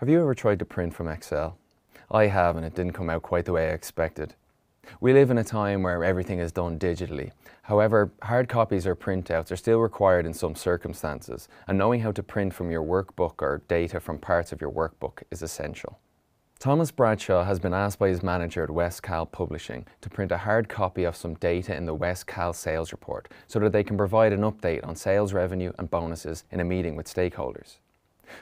Have you ever tried to print from Excel? I have and it didn't come out quite the way I expected. We live in a time where everything is done digitally. However, hard copies or printouts are still required in some circumstances, and knowing how to print from your workbook or data from parts of your workbook is essential. Thomas Bradshaw has been asked by his manager at Westcal Publishing to print a hard copy of some data in the Westcal sales report so that they can provide an update on sales revenue and bonuses in a meeting with stakeholders.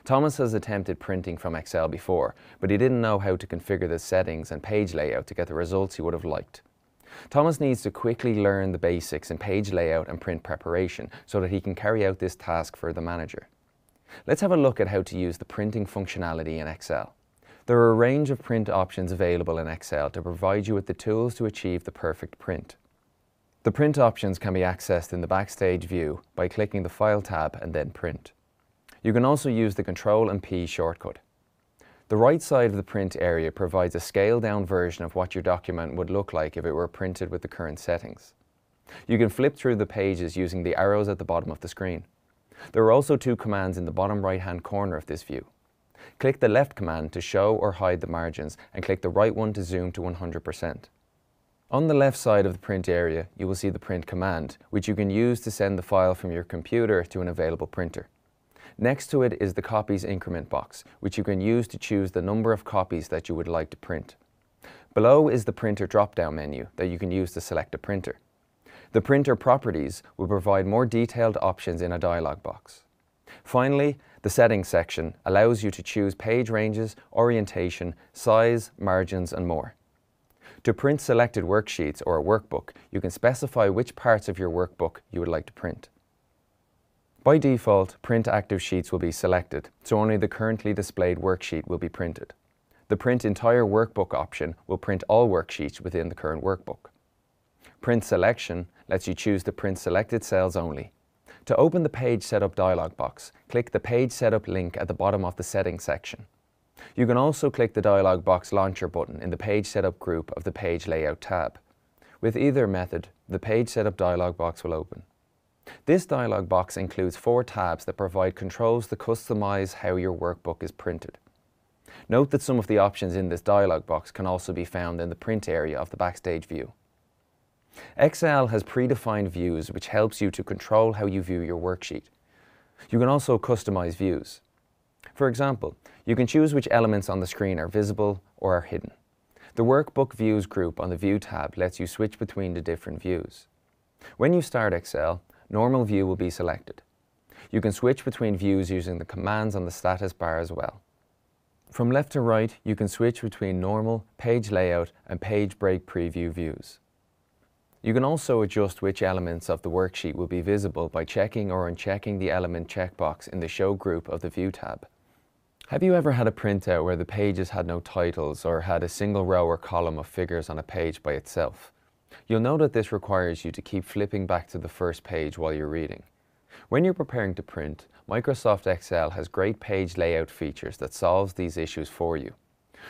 Thomas has attempted printing from Excel before, but he didn't know how to configure the settings and page layout to get the results he would have liked. Thomas needs to quickly learn the basics in page layout and print preparation so that he can carry out this task for the manager. Let's have a look at how to use the printing functionality in Excel. There are a range of print options available in Excel to provide you with the tools to achieve the perfect print. The print options can be accessed in the Backstage view by clicking the File tab and then Print. You can also use the Control and P shortcut. The right side of the print area provides a scaled down version of what your document would look like if it were printed with the current settings. You can flip through the pages using the arrows at the bottom of the screen. There are also two commands in the bottom right hand corner of this view. Click the left command to show or hide the margins and click the right one to zoom to 100%. On the left side of the print area, you will see the print command, which you can use to send the file from your computer to an available printer. Next to it is the copies increment box, which you can use to choose the number of copies that you would like to print. Below is the printer drop-down menu that you can use to select a printer. The printer properties will provide more detailed options in a dialog box. Finally, the settings section allows you to choose page ranges, orientation, size, margins and more. To print selected worksheets or a workbook, you can specify which parts of your workbook you would like to print. By default, print active sheets will be selected, so only the currently displayed worksheet will be printed. The print entire workbook option will print all worksheets within the current workbook. Print selection lets you choose to print selected cells only. To open the Page Setup dialog box, click the Page Setup link at the bottom of the Settings section. You can also click the dialog box launcher button in the Page Setup group of the Page Layout tab. With either method, the Page Setup dialog box will open. This dialog box includes four tabs that provide controls to customize how your workbook is printed. Note that some of the options in this dialog box can also be found in the print area of the Backstage view. Excel has predefined views which helps you to control how you view your worksheet. You can also customize views. For example, you can choose which elements on the screen are visible or are hidden. The Workbook Views group on the View tab lets you switch between the different views. When you start Excel, normal view will be selected. You can switch between views using the commands on the status bar as well. From left to right, you can switch between normal, page layout and page break preview views. You can also adjust which elements of the worksheet will be visible by checking or unchecking the element checkbox in the Show group of the View tab. Have you ever had a printout where the pages had no titles or had a single row or column of figures on a page by itself? You'll know that this requires you to keep flipping back to the first page while you're reading. When you're preparing to print, Microsoft Excel has great page layout features that solves these issues for you.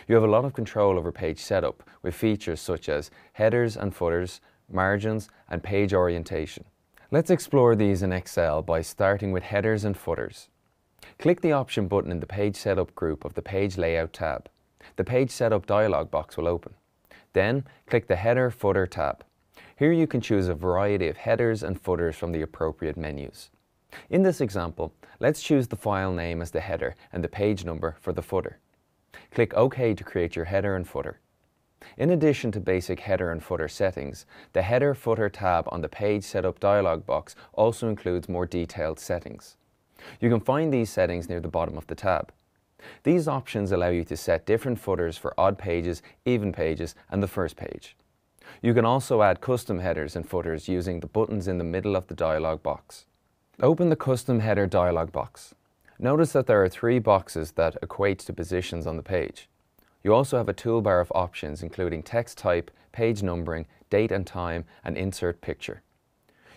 You have a lot of control over page setup with features such as headers and footers, margins and page orientation. Let's explore these in Excel by starting with headers and footers. Click the option button in the Page Setup group of the Page Layout tab. The Page Setup dialog box will open. Then click the Header Footer tab. Here you can choose a variety of headers and footers from the appropriate menus. In this example, let's choose the file name as the header and the page number for the footer. Click OK to create your header and footer. In addition to basic header and footer settings, the Header Footer tab on the Page Setup dialog box also includes more detailed settings. You can find these settings near the bottom of the tab. These options allow you to set different footers for odd pages, even pages, and the first page. You can also add custom headers and footers using the buttons in the middle of the dialog box. Open the Custom Header dialog box. Notice that there are three boxes that equate to positions on the page. You also have a toolbar of options including text type, page numbering, date and time, and insert picture.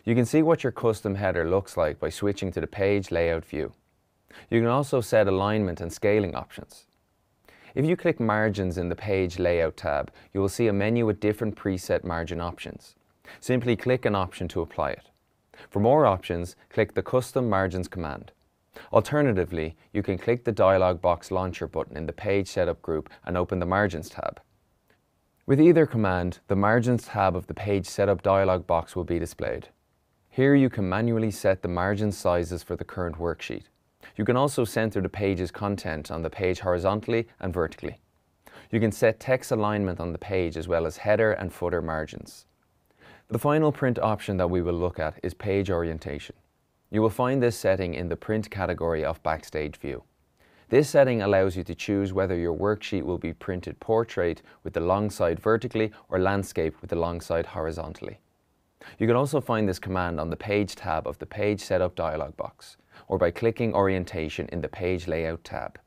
You can see what your custom header looks like by switching to the page layout view. You can also set alignment and scaling options. If you click Margins in the Page Layout tab, you will see a menu with different preset margin options. Simply click an option to apply it. For more options, click the Custom Margins command. Alternatively, you can click the dialog box launcher button in the Page Setup group and open the Margins tab. With either command, the Margins tab of the Page Setup dialog box will be displayed. Here you can manually set the margin sizes for the current worksheet. You can also center the page's content on the page horizontally and vertically. You can set text alignment on the page as well as header and footer margins. The final print option that we will look at is page orientation. You will find this setting in the print category of Backstage View. This setting allows you to choose whether your worksheet will be printed portrait with the long side vertically or landscape with the long side horizontally. You can also find this command on the Page tab of the Page Setup dialog box, or by clicking Orientation in the Page Layout tab.